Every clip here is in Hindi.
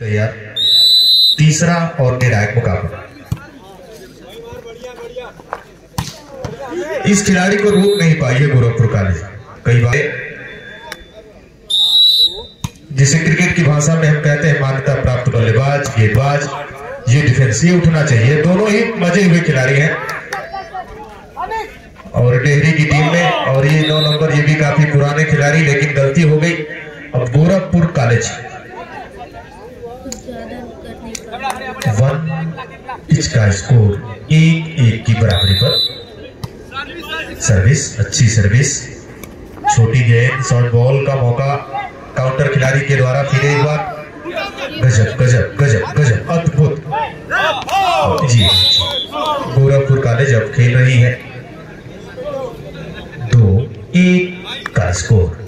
तैयार। तीसरा और निर्णायक मुकाबला। इस खिलाड़ी को रोक नहीं पाई है गोरखपुर कॉलेज। कई बार जिसे क्रिकेट की भाषा में हम कहते हैं मान्यता प्राप्त बल्लेबाज, गेंदबाज, ये डिफेंस ये उठना चाहिए। दोनों ही मज़े हुए खिलाड़ी हैं। और डेहरी की टीम में, और ये नौ नंबर, ये भी काफ़ी पुराने खिलाड़ी, लेकिन गलती हो गई। अब गोरखपुर कॉलेज। वन पिच का स्कोर एक एक की बराबरी पर। सर्विस अच्छी सर्विस छोटी गेंद शॉर्ट बॉल का मौका काउंटर खिलाड़ी के द्वारा फिर एक बार। गजब गजब गजब गजब, अद्भुत। जी, गोरखपुर कॉलेज अब खेल रही है। दो, एक का स्कोर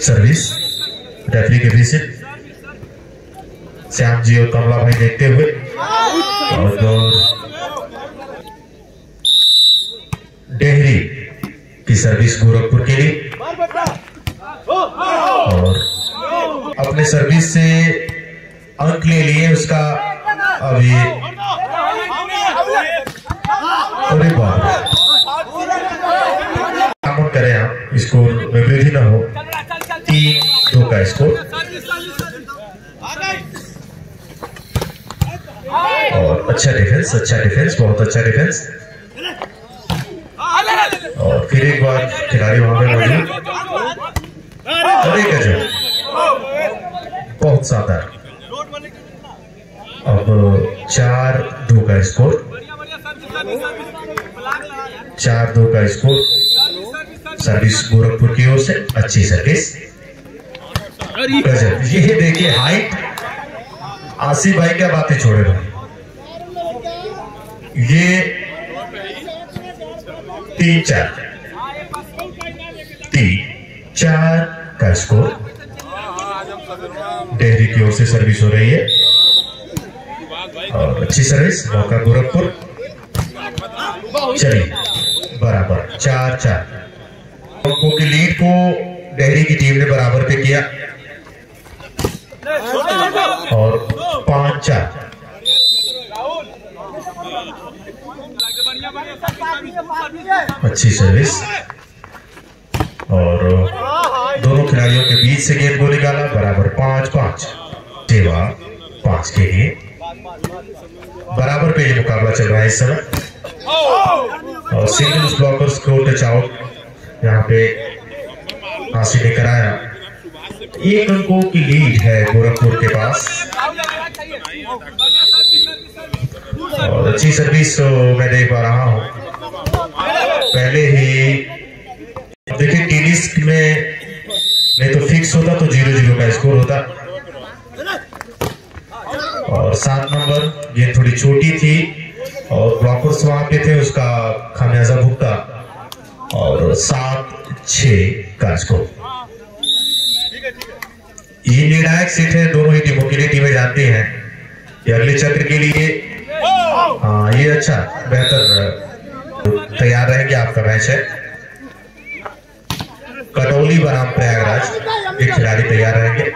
सर्विस रेफरी के पीछे श्याम जी और कमला भाई देखते हुए डेहरी की सर्विस गोरखपुर के लिए और अपने सर्विस से अंक ले लिए उसका अभी अरे बाप करें आप स्कोर में वृद्धि न हो. तीन दो का स्कोर और अच्छा डिफेंस अच्छा डिफेंस बहुत अच्छा डिफेंस और फिर एक बार खिलाड़ी वहाँ पे मौजूद। गजब। बहुत शानदार अब चार दो का स्कोर चार दो का स्कोर सर्विस गोरखपुर की ओर से, अच्छी सर्विस। गजब। ये देखिए हाइट आसिफ भाई क्या बातें छोड़े भाई। ये तीन चार तीन चार का स्कोर डेहरी की ओर से सर्विस हो रही है। और अच्छी सर्विस मौका गोरखपुर। चलिए, बराबर, चार चार। की लीड को डेहरी की टीम ने बराबर पे किया। और पाँच, चार। अच्छी सर्विस और दोनों खिलाड़ियों के बीच से गेंद को निकाला, बराबर पाँच पाँच। सेवा पाँच के लिए। बराबर पे ये मुकाबला चल रहा है इस समय। और सिंगल्स ब्लॉकर्स को टच आउट यहाँ पे हासिल ने कराया। एक अंकों की लीड है गोरखपुर के पास। और अच्छी सर्विस मैं देख पा रहा हूँ। पहले ही, देखिए टेनिस में नहीं तो फिक्स होता तो ज़ीरो ज़ीरो का स्कोर होता। और सात नंबर, ये थोड़ी छोटी थी और ब्लॉकर्स वहाँ पे थे, उसका खामियाजा भुगता। और सात छ का स्कोर ये निर्णायक सीट है, दोनों ही टीमों के लिए, टीमें जानती हैं। कि अगले चक्र के लिए हाँ ये अच्छा बेहतर तैयार रहेंगे आपका मैच है कटौली बनाम प्रयागराज, एक खिलाड़ी तैयार रहेंगे।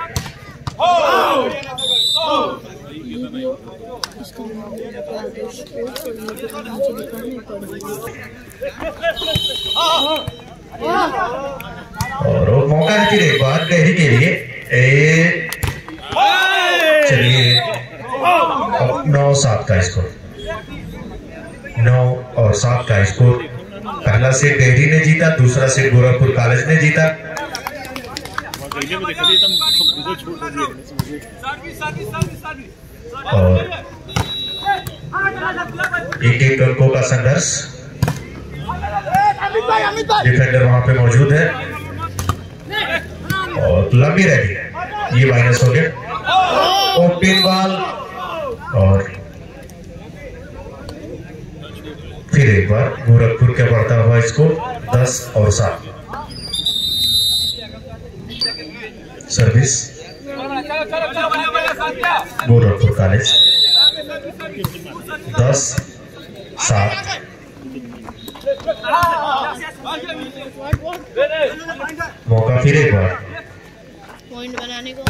और मौका है फिर एक बार डेहरी के लिए, ए, चलिए, नौ सात का स्कोर और सात का स्कोर पहला सेट डेहरी ने जीता, दूसरा सेट गोरखपुर कॉलेज ने जीता। और एक एक अंकों का संघर्ष डिफेंडर वहाँ पे मौजूद है। और लंबी रही ये माइनस हो गया। बॉल और फिर एक बार गोरखपुर का बढ़ता हुआ इसको दस और सात। सर्विस गोरखपुर कॉलेज दस, सात। मौका फिर एक बार। पॉइंट बनाने को।